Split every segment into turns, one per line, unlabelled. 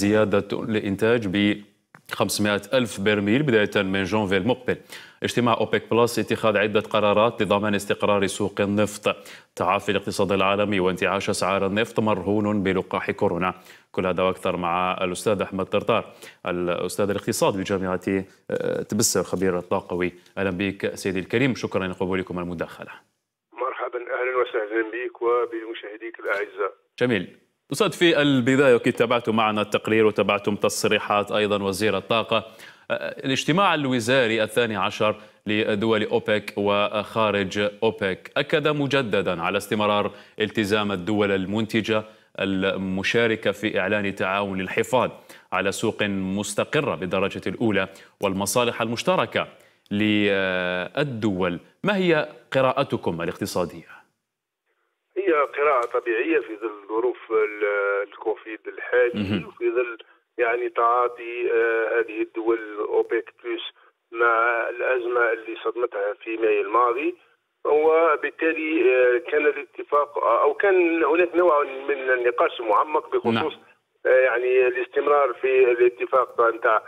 زيادة الإنتاج ب 500 ألف برميل بداية من جونفي المقبل اجتماع أوبك بلس اتخاذ عدة قرارات لضمان استقرار سوق النفط. تعافي الاقتصاد العالمي وانتعاش أسعار النفط مرهون بلقاح كورونا. كل هذا وأكثر مع الأستاذ أحمد طرطار الأستاذ الاقتصاد بجامعة آه، تبسة الخبير الطاقوي. أهلا بك سيدي الكريم شكرا لقبولكم المداخلة.
مرحبا أهلا وسهلا بك وبمشاهديك الأعزاء.
جميل. أستاذ في البداية أكيد تابعتم معنا التقرير وتابعتم تصريحات أيضا وزير الطاقة الاجتماع الوزاري الثاني عشر لدول أوبك وخارج أوبك أكد مجددا على استمرار التزام الدول المنتجة المشاركة في إعلان تعاون الحفاظ على سوق مستقرة بالدرجة الأولى والمصالح المشتركة للدول ما هي قراءتكم الاقتصادية؟
قراءة طبيعية في ظل ظروف الكوفيد الحالي وفي ظل يعني تعاطي آه، هذه الدول أوبك plus مع الأزمة اللي صدمتها في ماي الماضي وبالتالي آه، كان الاتفاق أو كان هناك نوع من النقاش المعمق بخصوص نعم. يعني الاستمرار في الاتفاق نتاع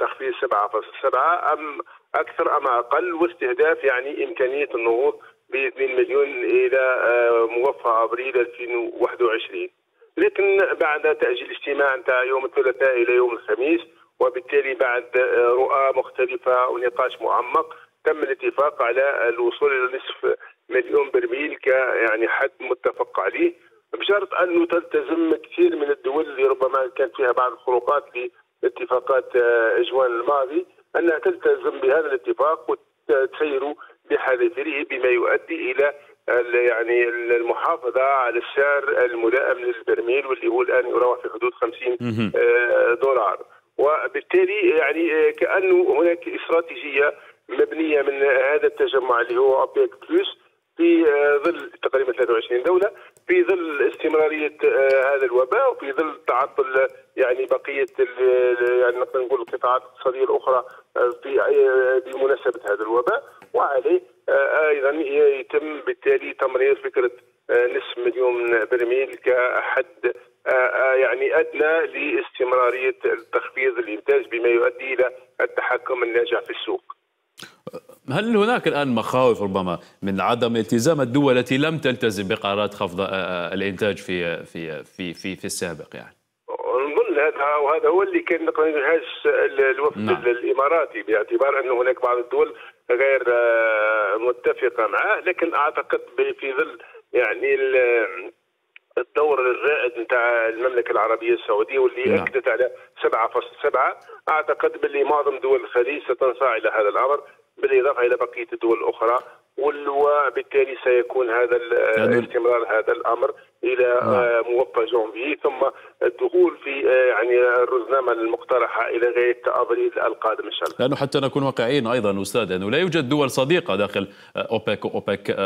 تخفيض 7.7 أم أكثر أم أقل واستهداف يعني إمكانية النهوض 2 مليون إلى موفى أبريل 2021 لكن بعد تأجيل الاجتماع نتاع يوم الثلاثاء إلى يوم الخميس وبالتالي بعد رؤى مختلفة ونقاش معمق تم الاتفاق على الوصول إلى نصف مليون برميل ك يعني حد متفق عليه بشرط انه تلتزم كثير من الدول اللي ربما كان فيها بعض الخروقات لاتفاقات اجوان الماضي أنها تلتزم بهذا الاتفاق وتسير بحذافيره بما يؤدي إلى يعني المحافظة على السعر الملائم للبرميل واللي هو الآن يراوح في حدود 50 آه، دولار. وبالتالي يعني آه، كأنه هناك استراتيجية مبنية من هذا التجمع اللي هو أوبيك بلس في آه، ظل تقريبا 23 دولة في ظل استمرارية هذا الوباء وفي ظل تعطل يعني بقية يعني نقدر نقول القطاعات الاقتصادية الأخرى في بمناسبة هذا الوباء. وعليه يتم بالتالي تمرير فكرة آه، نصف مليون برميل كحد آه، آه، يعني أدنى لاستمرارية تخفيض الإنتاج بما يؤدي إلى التحكم الناجح في السوق.
هل هناك الآن مخاوف ربما من عدم التزام الدول التي لم تلتزم بقرارات خفض الإنتاج في في في في, في السابق يعني؟
نظن هذا وهذا هو اللي كان نقاش الوفد نعم. الاماراتي باعتبار انه هناك بعض الدول غير آه، متفقة معه لكن أعتقد في ظل يعني الدور الرائد نتاع المملكة العربية السعودية واللي نعم. أكدت على 7.7 أعتقد باللي معظم دول الخليج ستنصاع إلى هذا الأمر بالإضافة إلى بقية الدول الأخرى وبالتالي سيكون هذا يعني استمرار هذا الأمر إلى نعم. آه، موفى جانفي ثم الدخول في آه، يعني الرزنامة المقترحة إلى غاية ابريل القادم ان شاء الله.
لأنه حتى نكون واقعيين أيضا أستاذ انه لا يوجد دول صديقة داخل أوبك وأوبك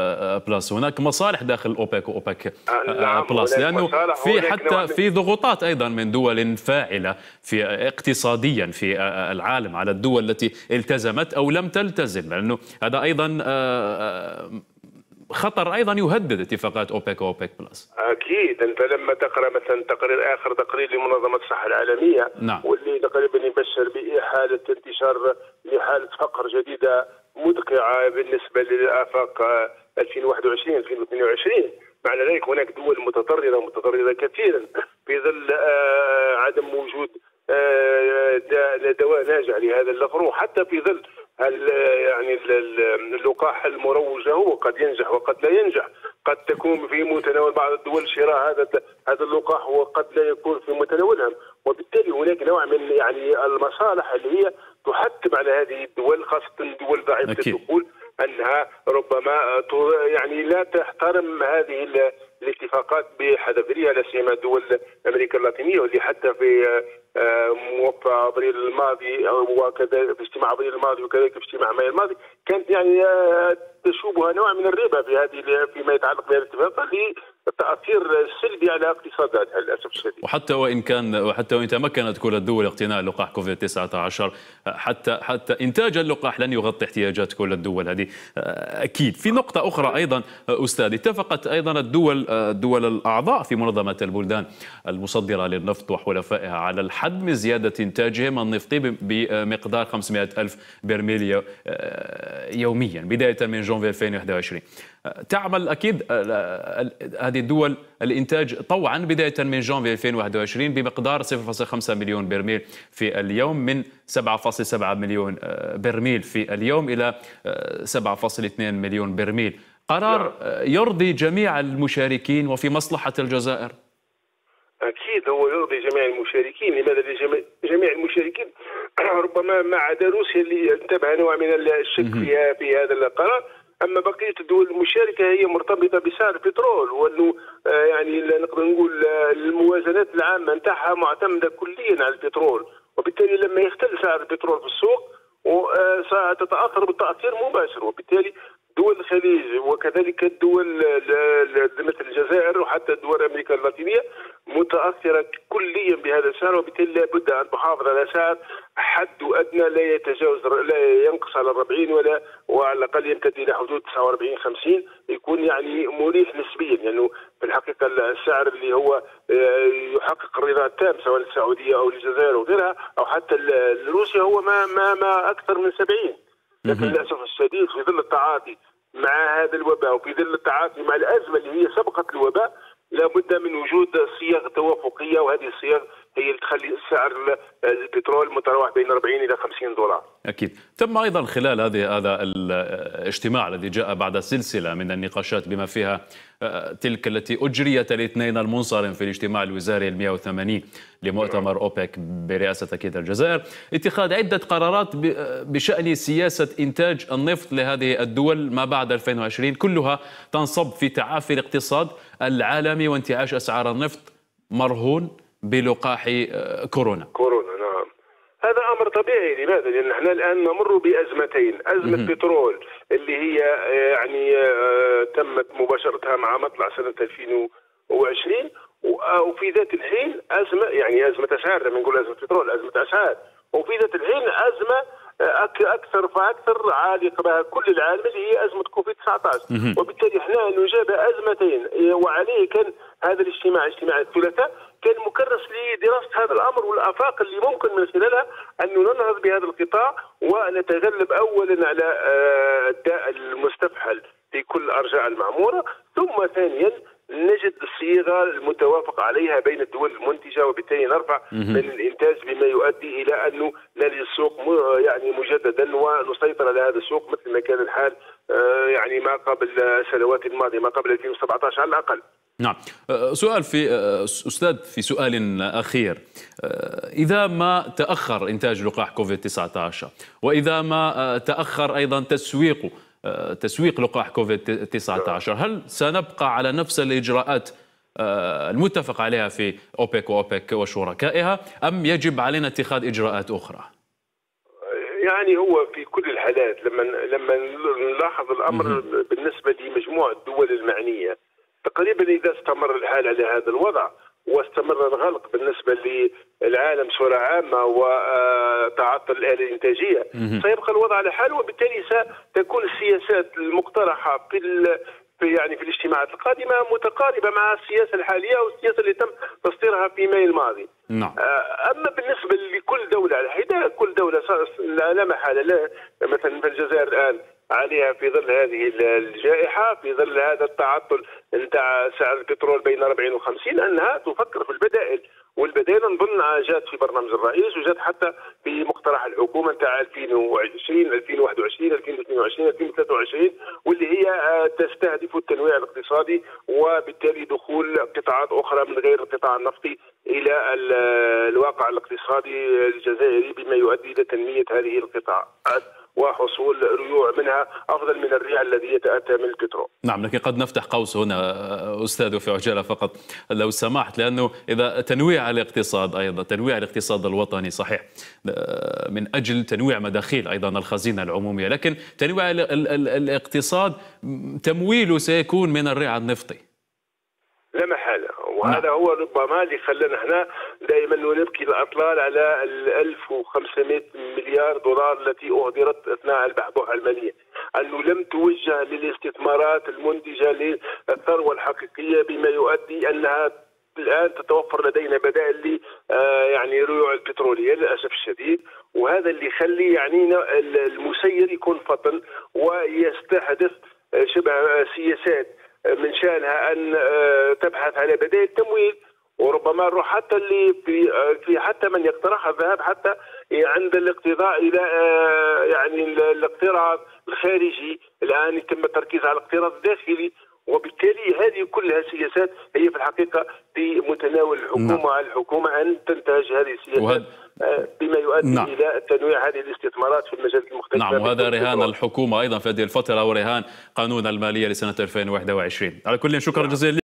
plus، هناك مصالح داخل أوبك وأوبك نعم plus لأنه في حتى في ضغوطات أيضا من دول فاعلة في اقتصاديا في العالم على الدول التي التزمت أو لم تلتزم لأنه هذا أيضا خطر أيضا يهدد اتفاقات أوبك واوبك بلس.
أكيد. أنت لما تقرأ مثلا تقرير آخر تقرير لمنظمة الصحة العالمية
نعم.
واللي تقريبا يبشر باحاله انتشار لحالة فقر جديدة مدقعة بالنسبة للآفاق 2021 2022 معنى ذلك هناك دول متضرره متضرره كثيرا. في ظل آه، عدم وجود آه، دواء ناجع لهذا اللقر وحتى في ظل يعني اللقاح المروج له قد ينجح وقد لا ينجح. قد تكون في متناول بعض الدول شراء هذا هذا اللقاح وقد لا يكون في متناولهم وبالتالي هناك نوع من يعني المصالح اللي هي تحتم على هذه الدول خاصة الدول ضعيفة الدخول أنها ربما يعني لا تحترم هذه الاتفاقات بحذافيرها لا سيما دول أمريكا اللاتينية واللي حتى في موفى ابريل الماضي وكذا في اجتماع ابريل الماضي وكذلك في اجتماع ماي الماضي. كانت يعني آه، تشوبها نوع من الريبة في هذه فيما يتعلق بهذه الاتفاقات تأثير سلبي على اقتصاداتها للاسف الشديد.
وحتى وإن كان وحتى وإن تمكنت كل الدول اقتناء لقاح كوفيد 19 حتى حتى إنتاج اللقاح لن يغطي احتياجات كل الدول هذه أكيد. في نقطة أخرى أيضا أستاذ اتفقت أيضا الدول الدول الأعضاء في منظمة البلدان المصدرة للنفط وحلفائها على الحد من زيادة إنتاجهم النفطي بمقدار 500 ألف برميل يوميا بداية من جونفي 2021. تعمل أكيد هذه الدول الإنتاج طوعا بداية من جانفي 2021 بمقدار 0.5 مليون برميل في اليوم من 7.7 مليون برميل في اليوم إلى 7.2 مليون برميل. قرار يرضي جميع المشاركين وفي مصلحة الجزائر؟
أكيد هو يرضي جميع المشاركين لماذا جميع المشاركين؟ ربما ما عدا روسيا اللي انتبه نوع من الشك فيها في هذا القرار. أما بقية الدول المشاركة هي مرتبطة بسعر البترول وأنه آه، يعني نقدر نقول آه، الموازنات العامة نتاعها معتمدة كليا على البترول وبالتالي لما يختل سعر البترول في السوق ستتأثر بالتاثير مباشر وبالتالي دول الخليج وكذلك الدول مثل الجزائر وحتى دول أمريكا اللاتينية متأثرة كليا بهذا السعر وبالتالي لابد أن تحافظ على سعر حد ادنى لا يتجاوز لا ينقص على 40 ولا وعلى الأقل يمتد إلى حدود 49 50 يكون يعني مريح نسبيا. لأنه يعني في الحقيقة السعر اللي هو آه، يحقق الرضا التام سواء للسعودية أو للجزائر وغيرها أو حتى لروسيا هو ما ما ما أكثر من 70 لكن للأسف الشديد في ظل التعاطي مع هذا الوباء وفي ظل التعاطي مع الأزمة اللي هي سبقت الوباء لابد من وجود صيغ توافقية وهذه الصيغ هي اللي تخلي سعر البترول متراوح بين 40 إلى 50 دولار.
أكيد، تم أيضا خلال هذه هذا الاجتماع الذي جاء بعد سلسلة من النقاشات بما فيها آه، تلك التي أجريت الاثنين المنصرم في الاجتماع الوزاري ال 180 لمؤتمر أوبك برئاسة أكيد الجزائر، اتخاذ عدة قرارات بشأن سياسة إنتاج النفط لهذه الدول ما بعد 2020 كلها تنصب في تعافي الاقتصاد العالمي وانتعاش أسعار النفط مرهون بلقاح آه، كورونا.
كورونا نعم. هذا أمر طبيعي لماذا؟ لأن إحنا الآن نمر بأزمتين، أزمة بترول اللي هي آه، يعني آه، تمت مباشرتها مع مطلع سنة 2020 وفي ذات الحين أزمة يعني أزمة أسعار لما نقول أزمة بترول أزمة أسعار. وفي ذات الحين أزمة أكثر فأكثر عالقه بها كل العالم اللي هي أزمة كوفيد 19 وبالتالي إحنا نجابه أزمتين. وعليه كان هذا الاجتماع اجتماع الثلاثاء كان مكرس لدراسة هذا الأمر والأفاق اللي ممكن من خلالها أن ننهض بهذا القطاع ونتغلب اولا على آه، الداء المستفحل في كل أرجاء المعمورة. ثم ثانيا نجد الصيغه المتوافق عليها بين الدول المنتجة وبالتالي نرفع من الإنتاج بما يؤدي إلى انه نلي السوق يعني مجددا ونسيطر على هذا السوق مثل ما كان الحال آه، يعني ما قبل السنوات الماضيه ما قبل 2017 على الأقل.
نعم. أه، سؤال في أه، أستاذ في سؤال أخير. إذا ما تأخر إنتاج لقاح كوفيد 19 وإذا ما تأخر أيضا تسويقه تسويق لقاح كوفيد 19 هل سنبقى على نفس الإجراءات المتفق عليها في أوبك وأوبك وشركائها أم يجب علينا اتخاذ إجراءات أخرى؟
يعني هو في كل الحالات لما لما نلاحظ الأمر بالنسبة لمجموعة الدول المعنية تقريبا إذا استمر الحال على هذا الوضع واستمر الغلق بالنسبة للعالم بصورة عامة وتعطل الآلة الإنتاجية سيبقى الوضع على حاله وبالتالي ستكون السياسات المقترحة في في يعني في الاجتماعات القادمة متقاربة مع السياسة الحالية أو السياسة اللي تم تصديرها في ماي الماضي.
نعم.
آه، أما بالنسبة لكل دولة على حده كل دولة لا محالة لا مثلا في الجزائر الآن عليها في ظل هذه الجائحة في ظل هذا التعطل نتاع سعر البترول بين 40 و 50 أنها تفكر في البدائل. والبدائل نظن جات في برنامج الرئيس وجات حتى في مقترح الحكومة نتاع 2020 2021 2022 2023 واللي هي آه، تستهدف التنويع الاقتصادي وبالتالي دخول قطاعات أخرى من غير القطاع النفطي إلى الواقع الاقتصادي الجزائري بما يؤدي إلى تنمية هذه القطاعات. وحصول ريوع منها أفضل من الريع الذي يتأتى من البترول.
نعم لكن قد نفتح قوس هنا أستاذ في عجالة فقط لو سمحت لأنه إذا تنويع الاقتصاد أيضا تنويع الاقتصاد الوطني صحيح من أجل تنويع مداخيل أيضا الخزينة العمومية لكن تنويع الاقتصاد تمويله سيكون من الريع النفطي.
لا محالة وهذا. هو ربما اللي خلانا هنا دائما نبكي الأطلال على ال 1500 مليار دولار التي أهدرت أثناء البحبوحة المالية. أنه لم توجه للاستثمارات المنتجة للثروة الحقيقية بما يؤدي أنها الآن تتوفر لدينا بدائل ل آه، يعني ريوع البترولية للأسف الشديد. وهذا اللي يخلي يعني المسير يكون فطن ويستحدث آه، شبه سياسات من شأنها أن آه، تبحث على بدائل تمويل وربما نروح حتى اللي في في حتى من يقترح الذهاب حتى عند الاقتضاء إلى يعني الاقتراض الخارجي الآن يتم التركيز على الاقتراض الداخلي وبالتالي هذه كلها سياسات هي في الحقيقة في متناول الحكومة نعم. على الحكومة أن تنتهج هذه السياسات وهد... آه، بما يؤدي نعم. إلى تنويع هذه الاستثمارات في المجالات المختلفة
نعم وهذا رهان الحكومة أيضا في هذه الفترة ورهان قانون الماليه لسنة 2021 على كل شكرا نعم. جزيلا